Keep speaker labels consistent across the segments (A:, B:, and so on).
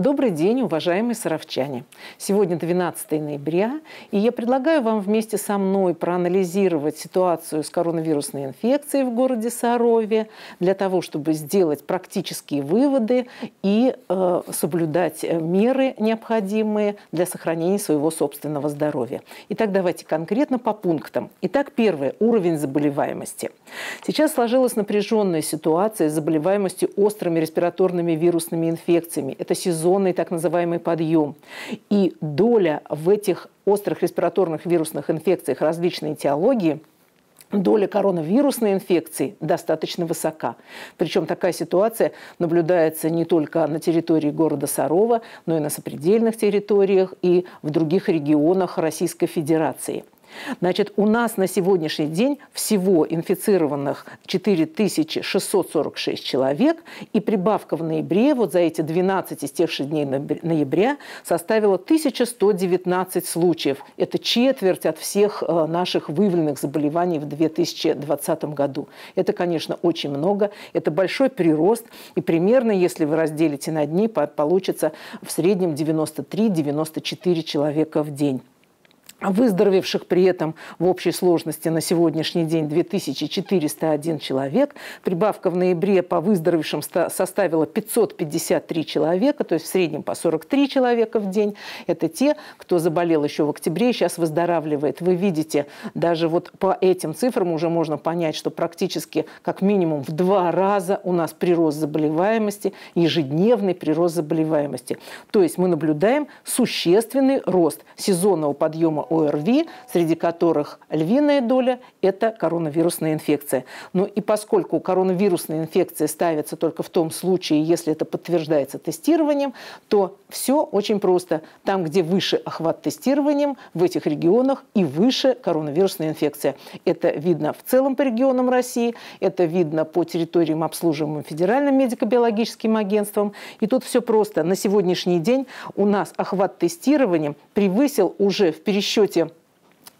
A: Добрый день, уважаемые саровчане! Сегодня 12 ноября, и я предлагаю вам вместе со мной проанализировать ситуацию с коронавирусной инфекцией в городе Сарове для того, чтобы сделать практические выводы и э, соблюдать меры, необходимые для сохранения своего собственного здоровья. Итак, давайте конкретно по пунктам. Итак, первое – уровень заболеваемости. Сейчас сложилась напряженная ситуация с заболеваемостью острыми респираторными вирусными инфекциями. Это сезон сезонный так называемый подъем. И доля в этих острых респираторных вирусных инфекциях различной этиологии доля коронавирусной инфекции достаточно высока. Причем такая ситуация наблюдается не только на территории города Сарова, но и на сопредельных территориях и в других регионах Российской Федерации – Значит, у нас на сегодняшний день всего инфицированных 4646 человек, и прибавка в ноябре, вот за эти 12 из тех же дней ноября, составила 1119 случаев. Это четверть от всех э, наших выявленных заболеваний в 2020 году. Это, конечно, очень много, это большой прирост, и примерно, если вы разделите на дни, получится в среднем 93-94 человека в день выздоровевших при этом в общей сложности на сегодняшний день 2401 человек. Прибавка в ноябре по выздоровевшим составила 553 человека, то есть в среднем по 43 человека в день. Это те, кто заболел еще в октябре и сейчас выздоравливает. Вы видите, даже вот по этим цифрам уже можно понять, что практически как минимум в два раза у нас прирост заболеваемости, ежедневный прирост заболеваемости. То есть мы наблюдаем существенный рост сезонного подъема ОРВИ, среди которых львиная доля – это коронавирусная инфекция. Ну и поскольку коронавирусная инфекция ставится только в том случае, если это подтверждается тестированием, то все очень просто. Там, где выше охват тестированием, в этих регионах и выше коронавирусная инфекция. Это видно в целом по регионам России, это видно по территориям, обслуживаемым Федеральным медико-биологическим агентством. И тут все просто. На сегодняшний день у нас охват тестированием превысил уже в пересчете расчете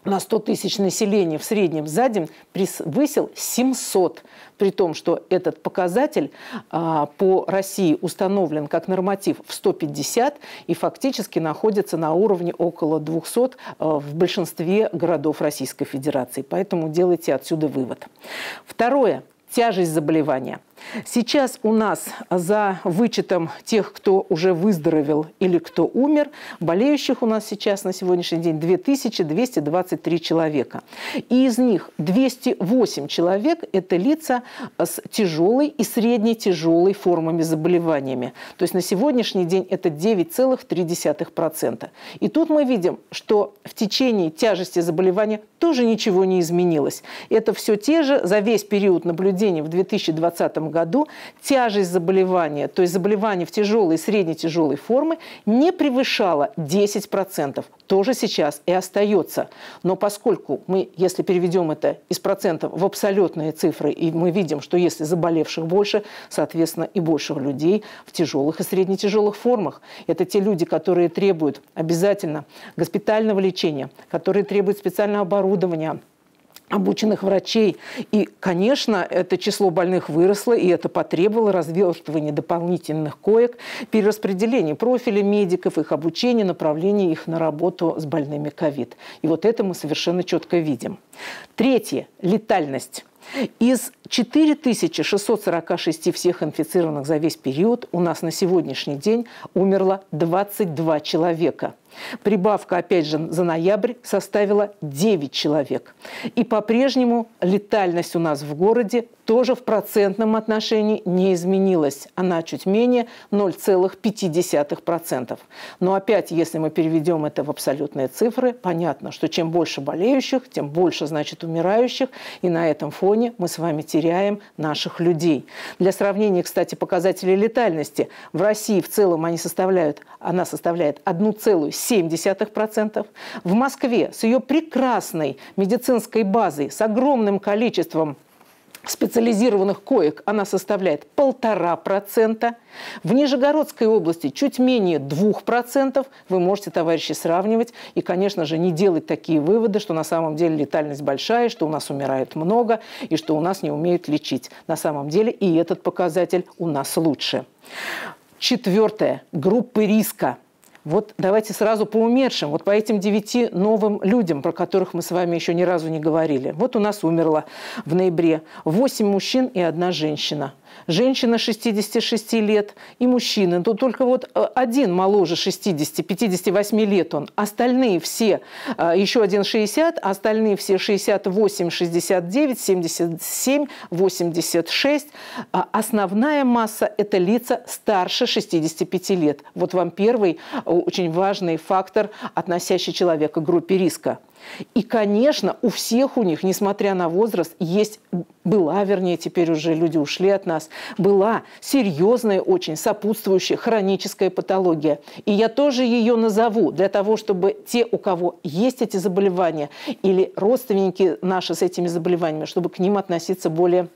A: на 100 тысяч населения в среднем за день превысил 700, при том, что этот показатель а, по России установлен как норматив в 150 и фактически находится на уровне около 200 а, в большинстве городов Российской Федерации. Поэтому делайте отсюда вывод. Второе. Тяжесть заболевания – Сейчас у нас за вычетом тех, кто уже выздоровел или кто умер, болеющих у нас сейчас на сегодняшний день 2223 человека. И из них 208 человек – это лица с тяжелой и средней тяжелой формами заболеваниями. То есть на сегодняшний день это 9,3%. И тут мы видим, что в течение тяжести заболевания тоже ничего не изменилось. Это все те же за весь период наблюдения в 2020 году тяжесть заболевания, то есть заболевание в тяжелой и средне-тяжелой формы, не превышала 10%. Тоже сейчас и остается. Но поскольку мы, если переведем это из процентов в абсолютные цифры, и мы видим, что если заболевших больше, соответственно, и больше людей в тяжелых и средне-тяжелых формах. Это те люди, которые требуют обязательно госпитального лечения, которые требуют специального оборудования, обученных врачей. И, конечно, это число больных выросло, и это потребовало развертывания дополнительных коек, перераспределения профиля медиков, их обучения, направления их на работу с больными ковид. И вот это мы совершенно четко видим. Третье – летальность. Из 4646 всех инфицированных за весь период у нас на сегодняшний день умерло 22 человека. Прибавка, опять же, за ноябрь составила 9 человек. И по-прежнему летальность у нас в городе тоже в процентном отношении не изменилась. Она чуть менее 0,5%. Но опять, если мы переведем это в абсолютные цифры, понятно, что чем больше болеющих, тем больше, значит, умирающих. И на этом фоне мы с вами теряем наших людей. Для сравнения, кстати, показатели летальности. В России в целом они составляют, она составляет 1,7%. В Москве с ее прекрасной медицинской базой, с огромным количеством специализированных коек она составляет полтора процента. В Нижегородской области чуть менее двух процентов. Вы можете, товарищи, сравнивать и, конечно же, не делать такие выводы, что на самом деле летальность большая, что у нас умирает много и что у нас не умеют лечить. На самом деле и этот показатель у нас лучше. Четвертое. Группы риска. Вот давайте сразу по умершим, вот по этим девяти новым людям, про которых мы с вами еще ни разу не говорили. Вот у нас умерло в ноябре восемь мужчин и одна женщина женщина 66 лет и мужчина. То только вот э, один моложе 60, 58 лет он. Остальные все, э, еще один 60, остальные все 68, 69, 77, 86. Основная масса – это лица старше 65 лет. Вот вам первый э, очень важный фактор, относящий человека к группе риска. И, конечно, у всех у них, несмотря на возраст, есть, была, вернее, теперь уже люди ушли от нас, была серьезная очень сопутствующая хроническая патология. И я тоже ее назову для того, чтобы те, у кого есть эти заболевания или родственники наши с этими заболеваниями, чтобы к ним относиться более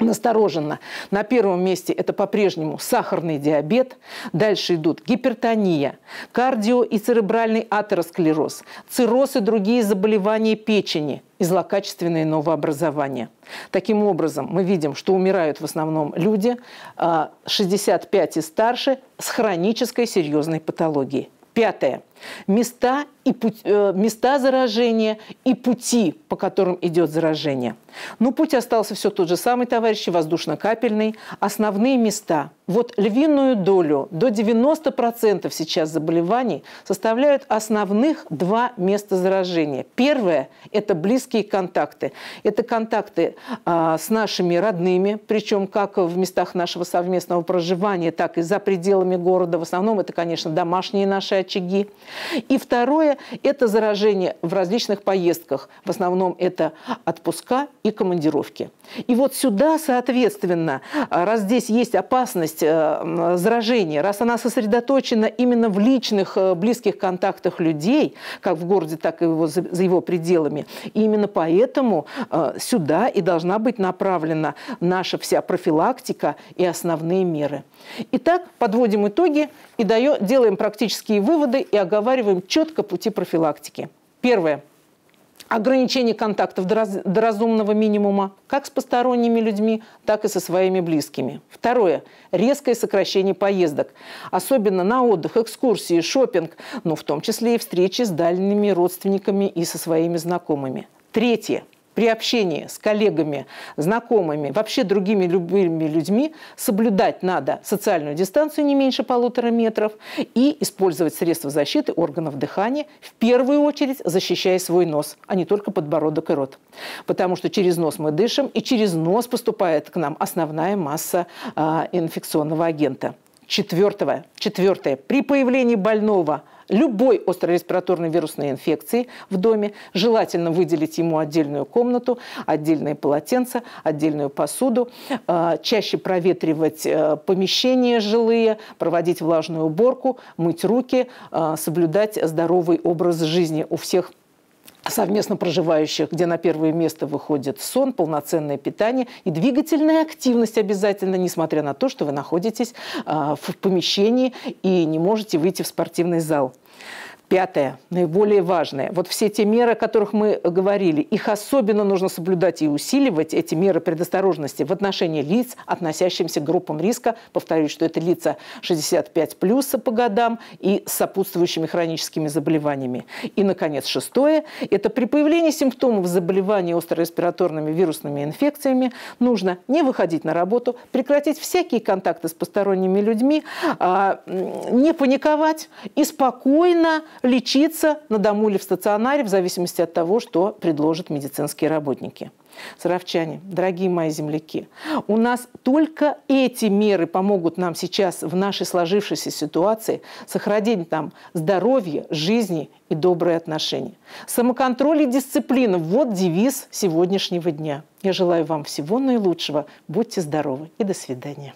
A: настороженно. На первом месте это по-прежнему сахарный диабет, дальше идут гипертония, кардио- и церебральный атеросклероз, цирроз и другие заболевания печени и злокачественные новообразования. Таким образом, мы видим, что умирают в основном люди 65 а, и старше с хронической серьезной патологией. Пятое. Места, и путь, э, места заражения и пути, по которым идет заражение. Ну, путь остался все тот же самый, товарищи, воздушно-капельный. Основные места. Вот львиную долю, до 90% сейчас заболеваний составляют основных два места заражения. Первое – это близкие контакты. Это контакты а, с нашими родными, причем как в местах нашего совместного проживания, так и за пределами города. В основном это, конечно, домашние наши очаги. И второе – это заражение в различных поездках. В основном это отпуска и командировки. И вот сюда, соответственно, раз здесь есть опасность э, заражения, раз она сосредоточена именно в личных э, близких контактах людей, как в городе, так и за его пределами, и именно поэтому э, сюда и должна быть направлена наша вся профилактика и основные меры. Итак, подводим итоги и даем, делаем практические выводы и оговариваем четко пути профилактики. Первое ограничение контактов до разумного минимума как с посторонними людьми, так и со своими близкими. Второе. Резкое сокращение поездок, особенно на отдых, экскурсии, шопинг, но в том числе и встречи с дальними родственниками и со своими знакомыми. Третье при общении с коллегами, знакомыми, вообще другими любыми людьми соблюдать надо социальную дистанцию не меньше полутора метров и использовать средства защиты органов дыхания, в первую очередь защищая свой нос, а не только подбородок и рот. Потому что через нос мы дышим, и через нос поступает к нам основная масса а, инфекционного агента. Четвертое. Четвертое. При появлении больного любой острореспираторной вирусной инфекции в доме. Желательно выделить ему отдельную комнату, отдельные полотенца, отдельную посуду. А, чаще проветривать э, помещения жилые, проводить влажную уборку, мыть руки, а, соблюдать здоровый образ жизни у всех совместно проживающих, где на первое место выходит сон, полноценное питание и двигательная активность обязательно, несмотря на то, что вы находитесь а, в помещении и не можете выйти в спортивный зал. Пятое, наиболее важное. Вот все те меры, о которых мы говорили, их особенно нужно соблюдать и усиливать, эти меры предосторожности в отношении лиц, относящихся к группам риска. Повторюсь, что это лица 65 плюс по годам и с сопутствующими хроническими заболеваниями. И, наконец, шестое – это при появлении симптомов заболевания острореспираторными вирусными инфекциями нужно не выходить на работу, прекратить всякие контакты с посторонними людьми, а, не паниковать и спокойно лечиться на дому или в стационаре, в зависимости от того, что предложат медицинские работники. Саровчане, дорогие мои земляки, у нас только эти меры помогут нам сейчас в нашей сложившейся ситуации сохранить нам здоровье, жизни и добрые отношения. Самоконтроль и дисциплина – вот девиз сегодняшнего дня. Я желаю вам всего наилучшего. Будьте здоровы и до свидания.